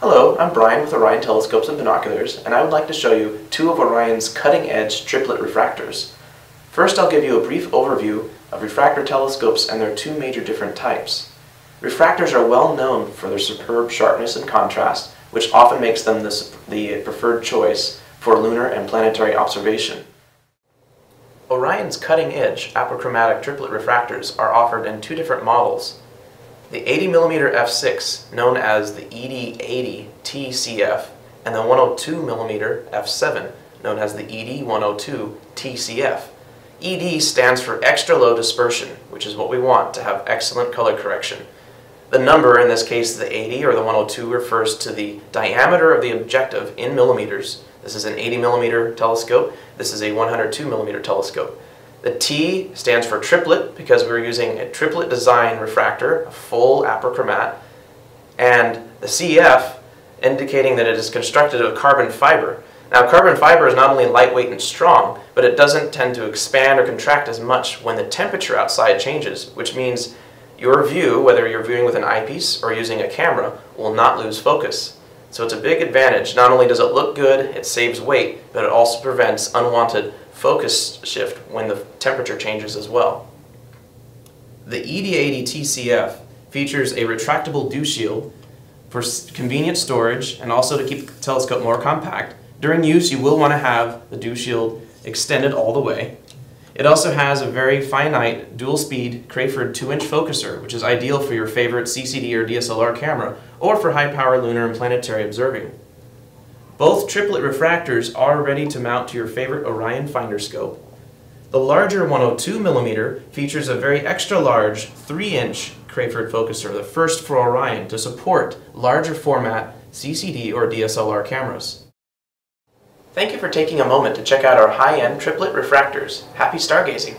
Hello, I'm Brian with Orion Telescopes and Binoculars, and I would like to show you two of Orion's cutting-edge triplet refractors. First, I'll give you a brief overview of refractor telescopes and their two major different types. Refractors are well known for their superb sharpness and contrast, which often makes them the, the preferred choice for lunar and planetary observation. Orion's cutting-edge apochromatic triplet refractors are offered in two different models, the 80mm f6, known as the ED80 TCF, and the 102mm f7, known as the ED102 TCF. ED stands for extra low dispersion, which is what we want to have excellent color correction. The number, in this case the 80 or the 102, refers to the diameter of the objective in millimeters. This is an 80 millimeter telescope. This is a 102 millimeter telescope. The T stands for triplet because we're using a triplet design refractor, a full apochromat, and the CF indicating that it is constructed of carbon fiber. Now carbon fiber is not only lightweight and strong, but it doesn't tend to expand or contract as much when the temperature outside changes, which means your view, whether you're viewing with an eyepiece or using a camera, will not lose focus. So it's a big advantage. Not only does it look good, it saves weight, but it also prevents unwanted focus shift when the temperature changes as well. The ED80 TCF features a retractable dew shield for convenient storage and also to keep the telescope more compact. During use you will want to have the dew shield extended all the way. It also has a very finite dual speed Crayford 2 inch focuser which is ideal for your favorite CCD or DSLR camera or for high power lunar and planetary observing. Both triplet refractors are ready to mount to your favorite Orion finder scope. The larger 102mm features a very extra large 3-inch Crayford focuser, the first for Orion to support larger format CCD or DSLR cameras. Thank you for taking a moment to check out our high-end triplet refractors. Happy stargazing!